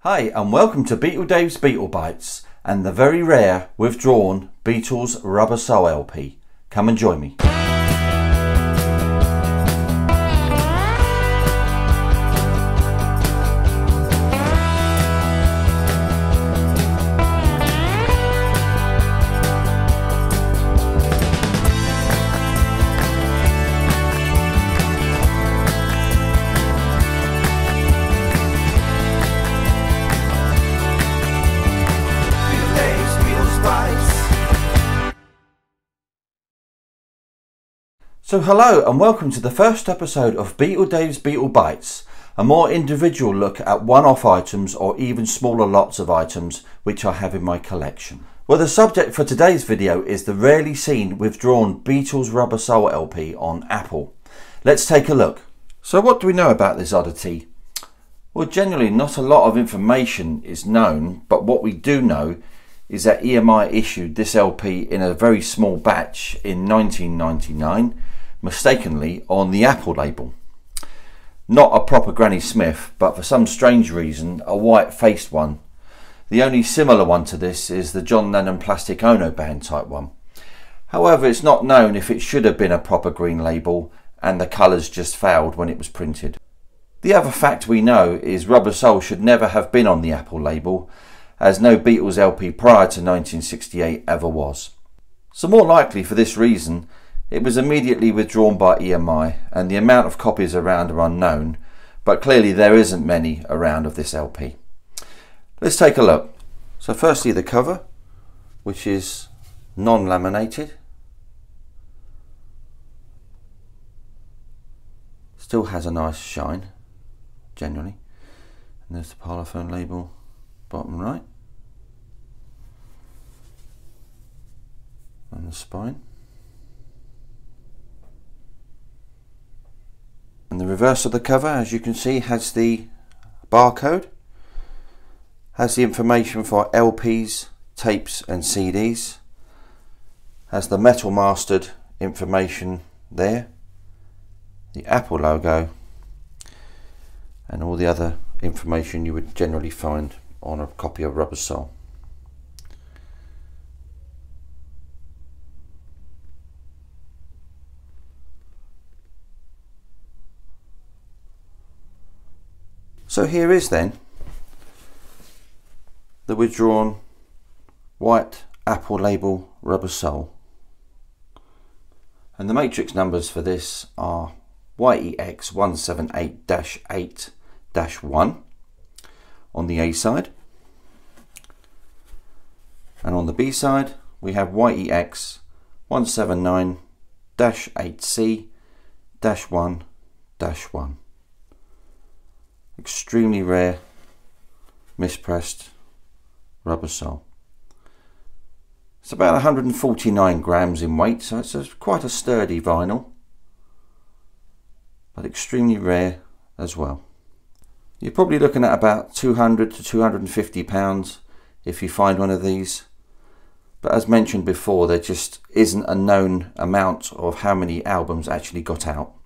Hi, and welcome to Beatle Dave's Beatle Bites and the very rare withdrawn Beatles Rubber Soul LP. Come and join me. So, hello and welcome to the first episode of Beatle Dave's Beatle Bites, a more individual look at one off items or even smaller lots of items which I have in my collection. Well, the subject for today's video is the rarely seen withdrawn Beatles Rubber Soul LP on Apple. Let's take a look. So, what do we know about this oddity? Well, generally, not a lot of information is known, but what we do know is that EMI issued this LP in a very small batch in 1999 mistakenly on the Apple label. Not a proper Granny Smith, but for some strange reason, a white faced one. The only similar one to this is the John Lennon Plastic Ono Band type one. However, it's not known if it should have been a proper green label and the colours just failed when it was printed. The other fact we know is Rubber Soul should never have been on the Apple label, as no Beatles LP prior to 1968 ever was. So more likely for this reason, it was immediately withdrawn by EMI and the amount of copies around are unknown, but clearly there isn't many around of this LP. Let's take a look. So firstly the cover, which is non-laminated. Still has a nice shine, generally. And there's the Parlophone label, bottom right. And the spine. And the reverse of the cover, as you can see, has the barcode, has the information for LPs, tapes and CDs, has the metal mastered information there, the Apple logo and all the other information you would generally find on a copy of Rubber Soul. So here is then the withdrawn white Apple label Rubber Soul. And the matrix numbers for this are YEX178-8-1 on the A side. And on the B side, we have YEX179-8C-1-1 extremely rare mispressed Rubber Soul. It's about 149 grams in weight, so it's a, quite a sturdy vinyl, but extremely rare as well. You're probably looking at about 200 to 250 pounds if you find one of these. But as mentioned before, there just isn't a known amount of how many albums actually got out.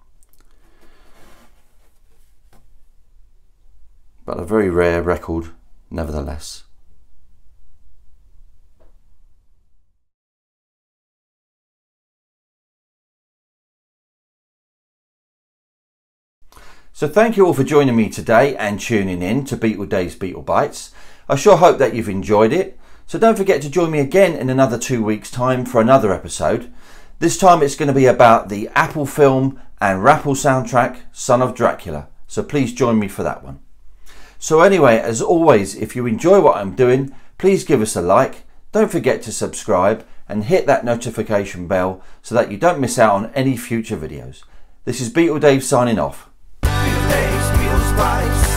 but a very rare record nevertheless. So thank you all for joining me today and tuning in to Beatle Dave's Beatle Bites. I sure hope that you've enjoyed it. So don't forget to join me again in another two weeks time for another episode. This time it's going to be about the Apple film and Rapple soundtrack Son of Dracula. So please join me for that one. So anyway, as always, if you enjoy what I'm doing, please give us a like. Don't forget to subscribe and hit that notification bell so that you don't miss out on any future videos. This is Beatle Dave signing off. Beatle Dave's,